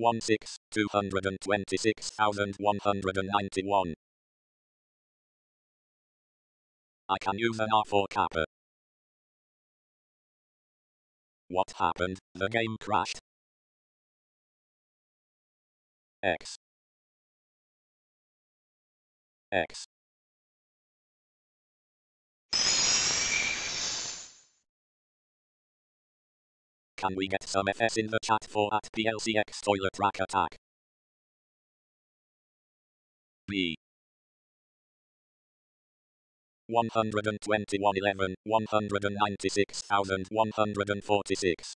One six two hundred twenty six thousand one hundred ninety one. I can use an R4 kappa. What happened? The game crashed. X. X. Can we get some FS in the chat for at PLCX toilet rack attack? B. 121 11 196,146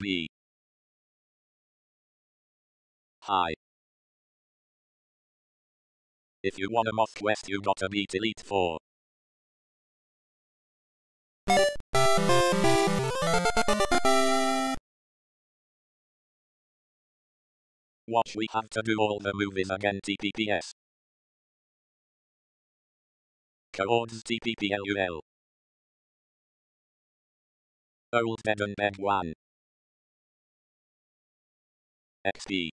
B. Hi. If you want a moth quest you gotta beat Elite 4. Watch we have to do all the movies again TPPS. Codes TPPLUL. Old Bed and Bed 1. XP.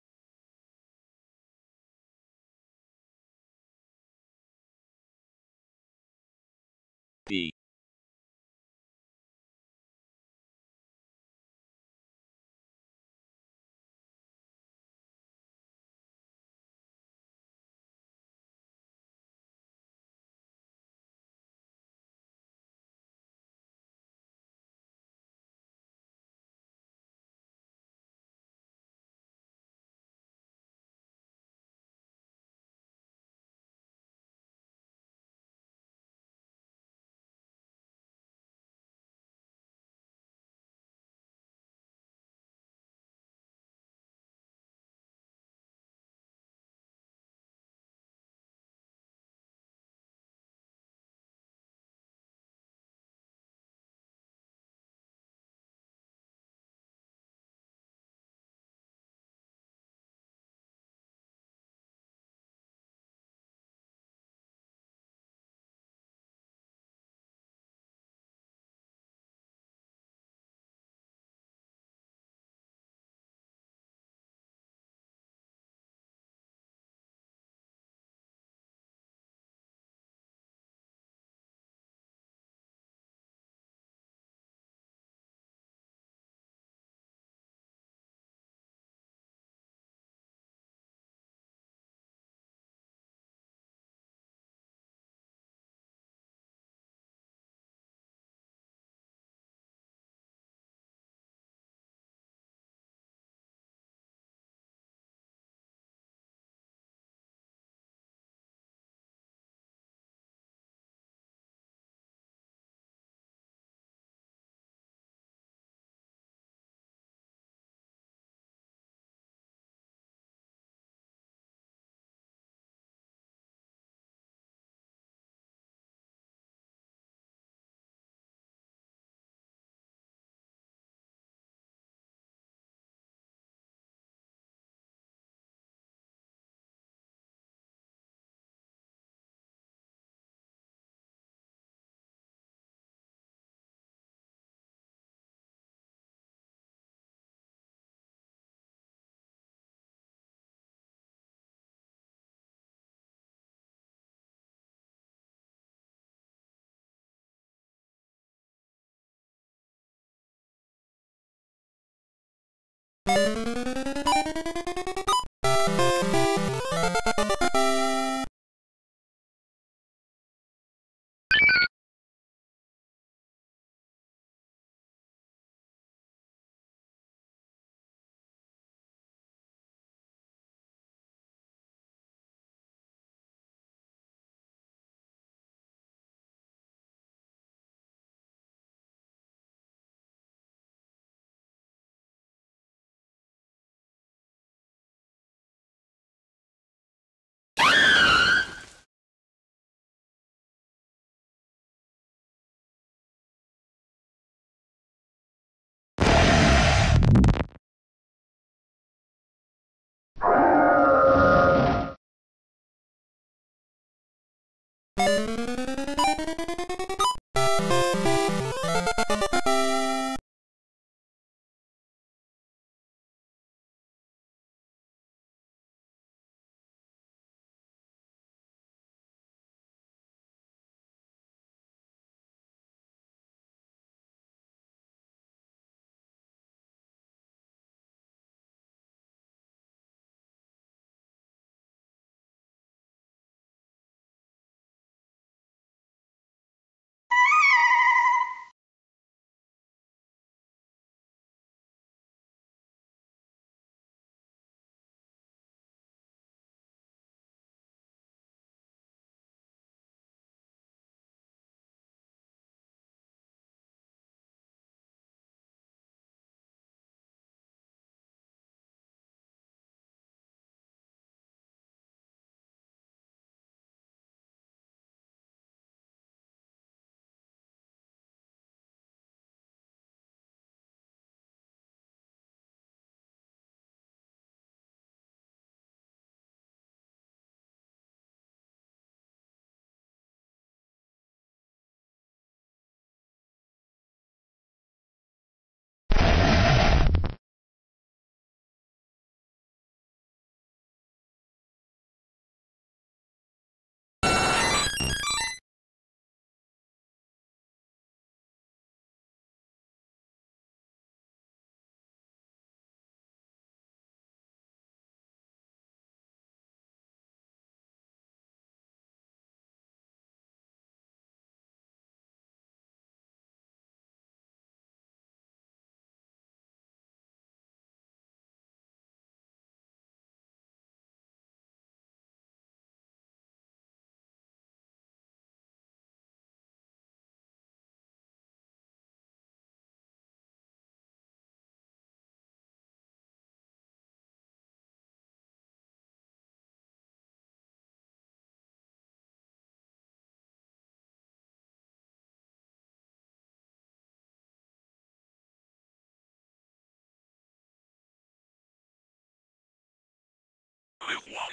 废话。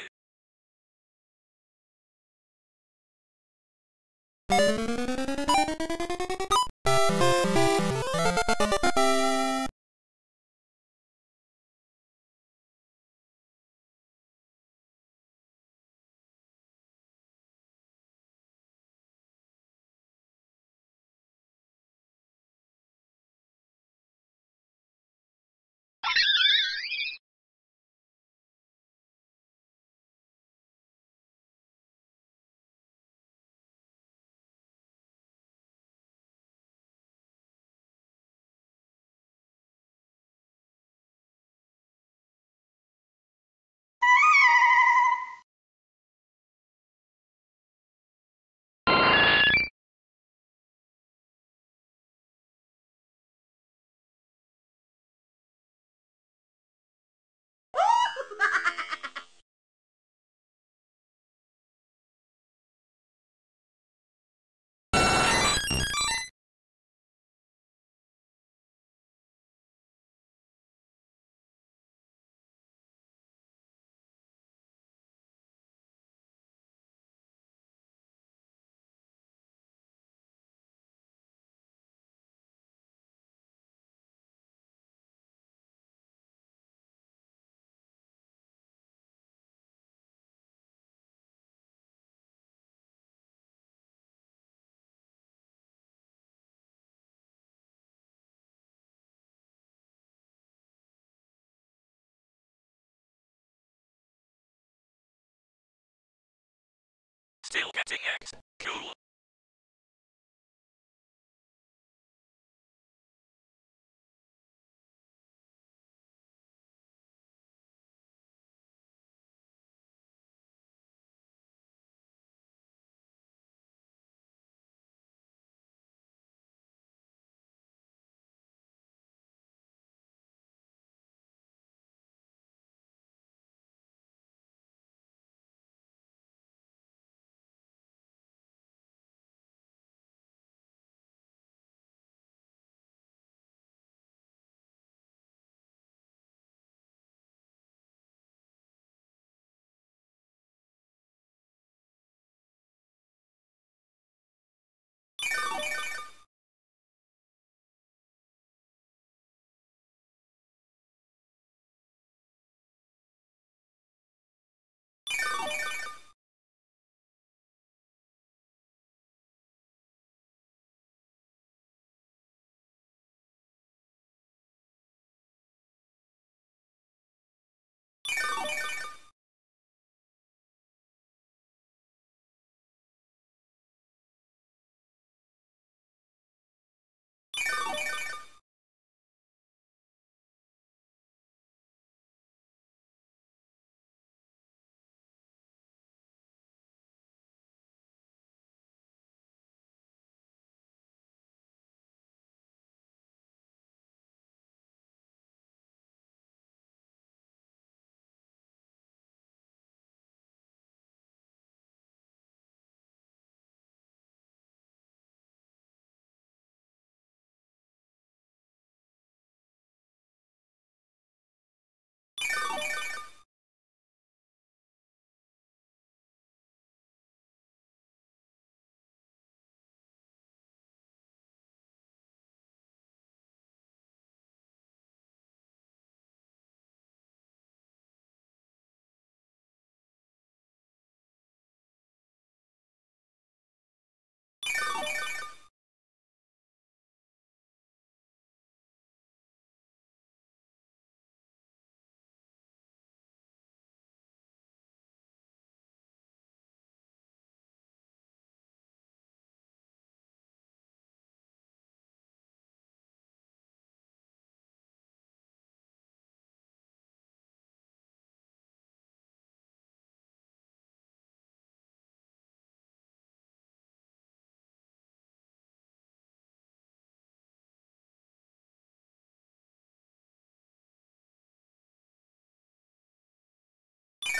Thank you. Getting X. Cool.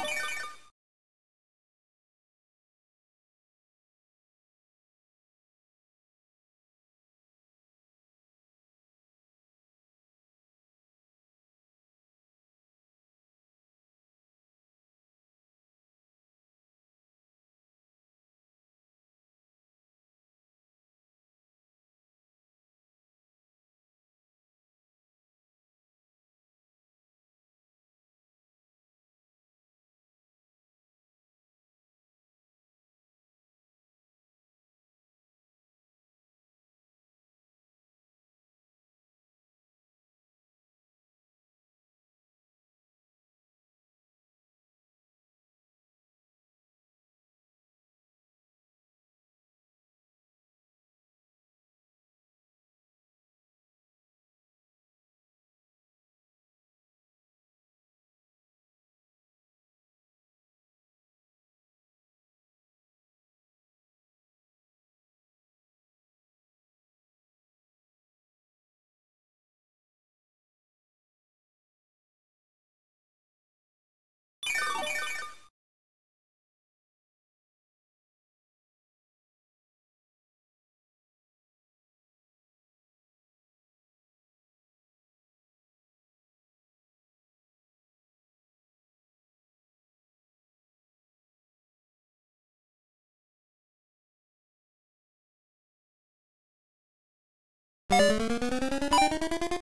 you you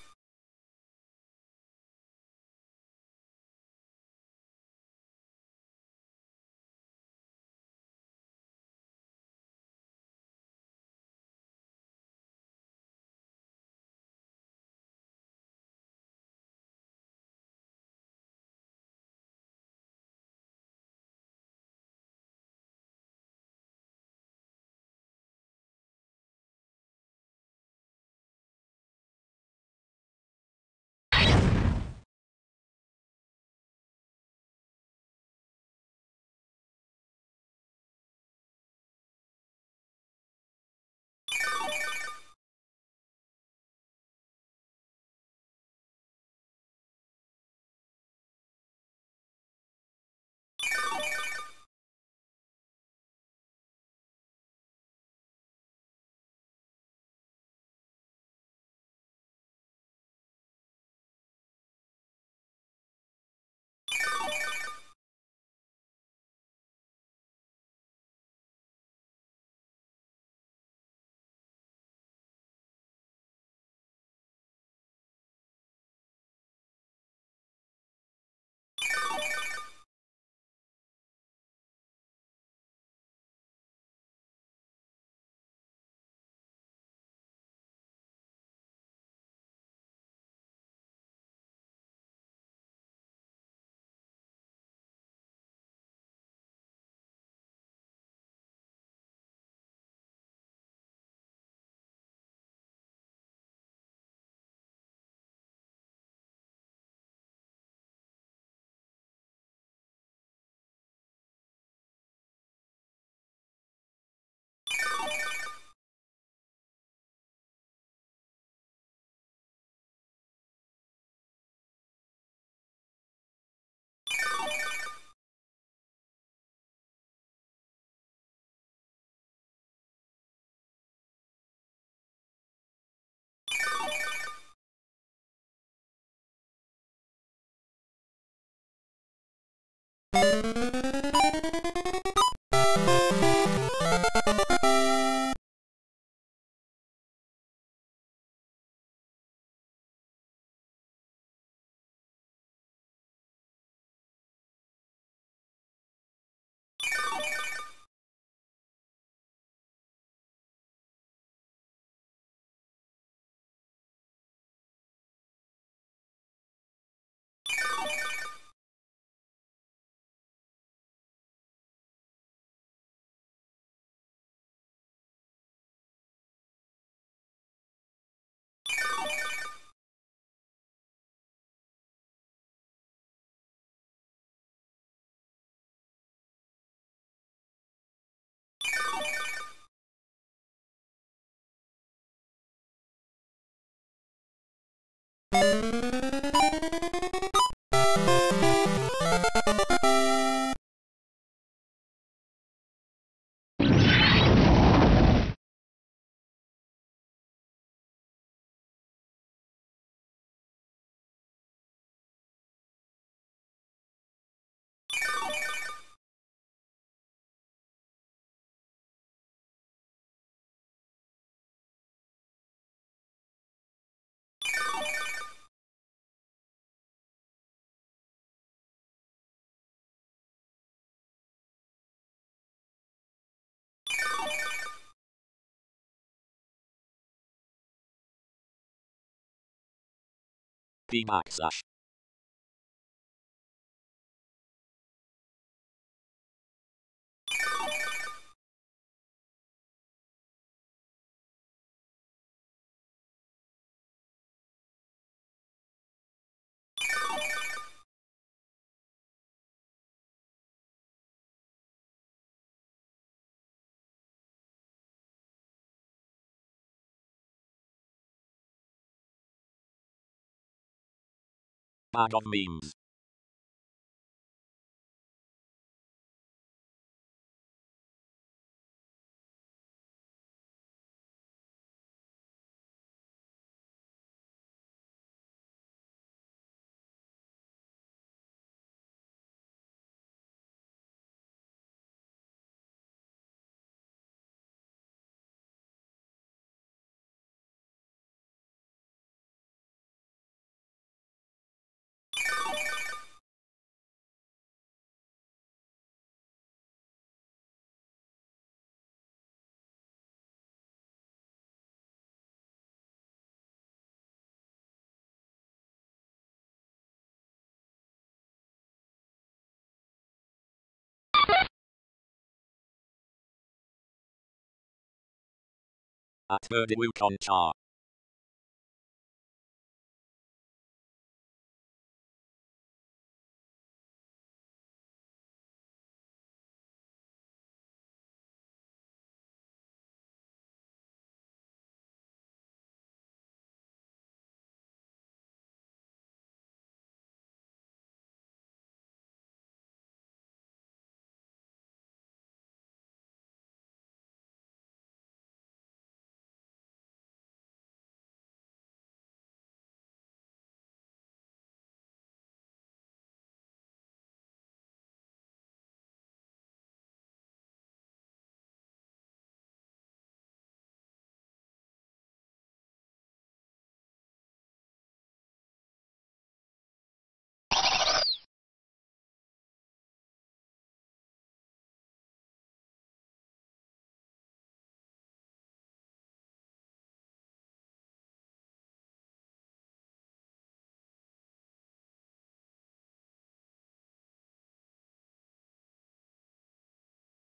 you backslash. Bag of memes. At Murder Wukong Cha.